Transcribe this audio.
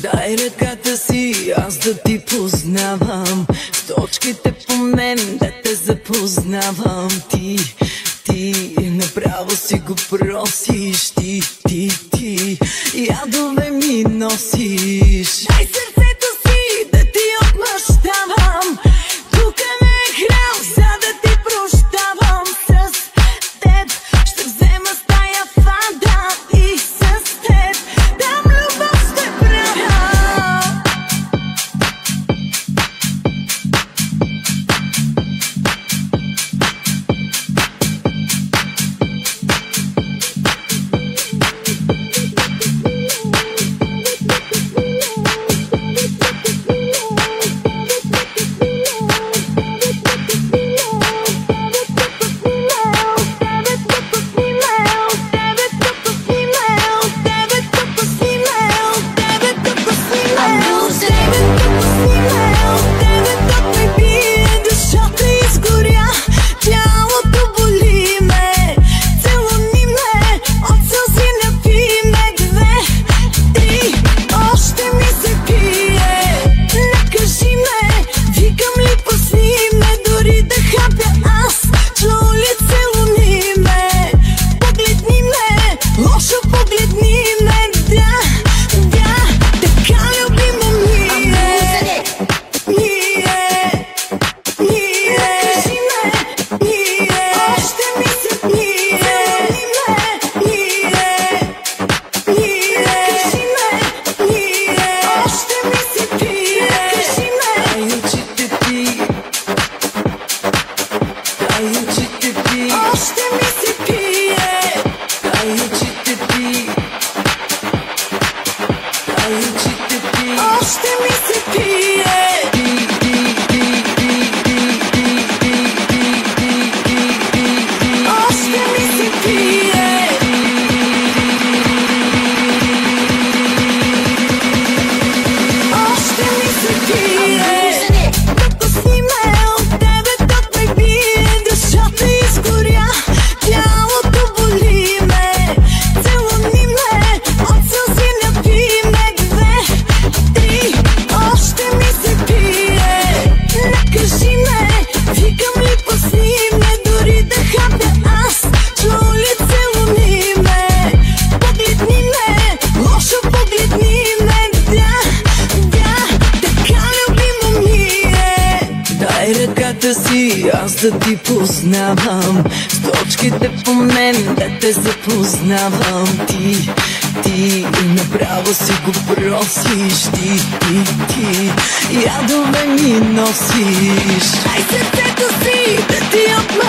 Дай ръката си, аз да ти познавам. В точките по мен да те запознавам. Ти, ти, направо си го просиш. Ти, ти, ти, ядове ми носиш. очите ти. Още ми се пие. Дай очите ти. Дай очите ти. Още ми се очите си аз да ти познавам. С точките по мен да те запознавам. Ти, ти направо си го просиш. Ти, ти, ти ядове ми носиш. Ай сърцето си да ти отмъкна